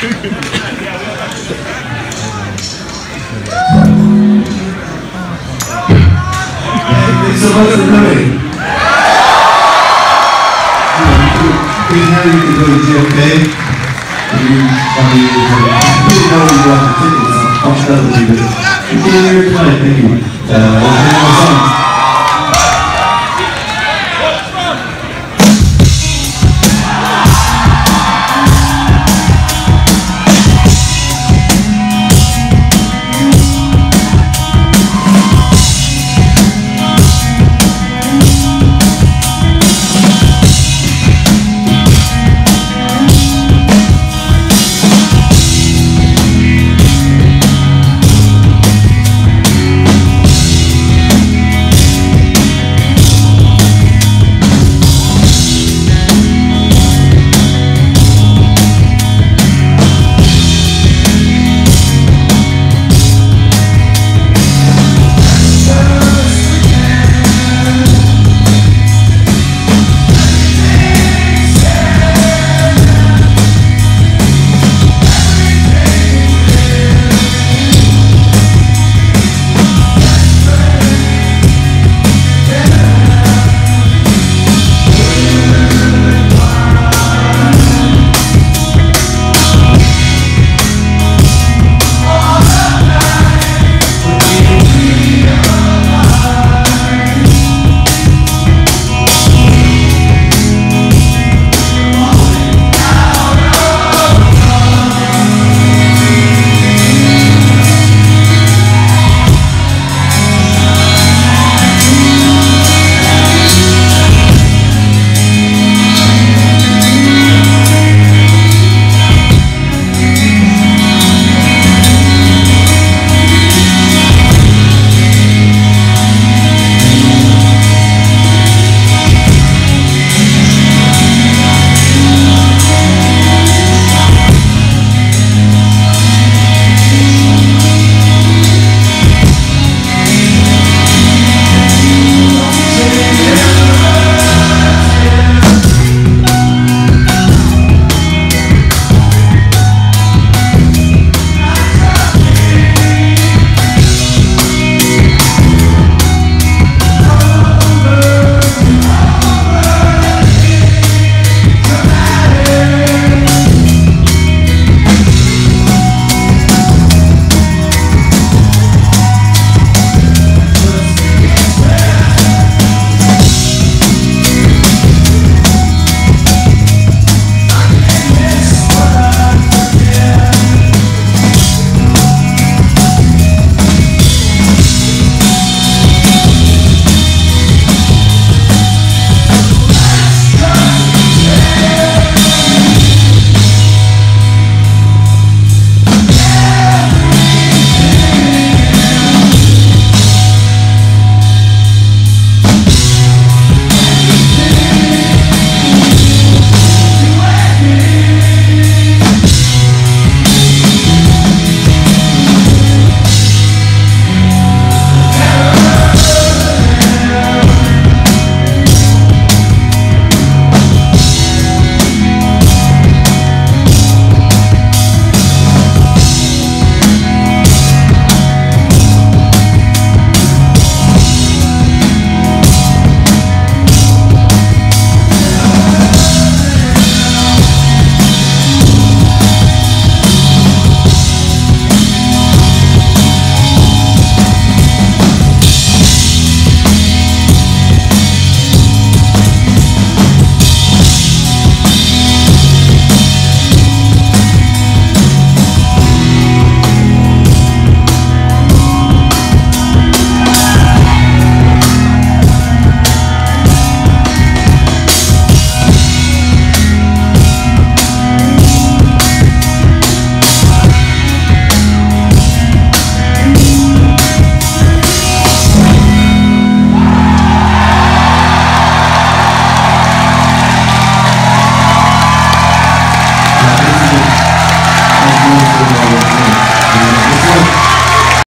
Thanks so much for coming. Queen Harry can go to JFK. You, I mean, you know you bought the tickets. I'll shut with you, You can hear your tonight, thank you. Uh, we'll.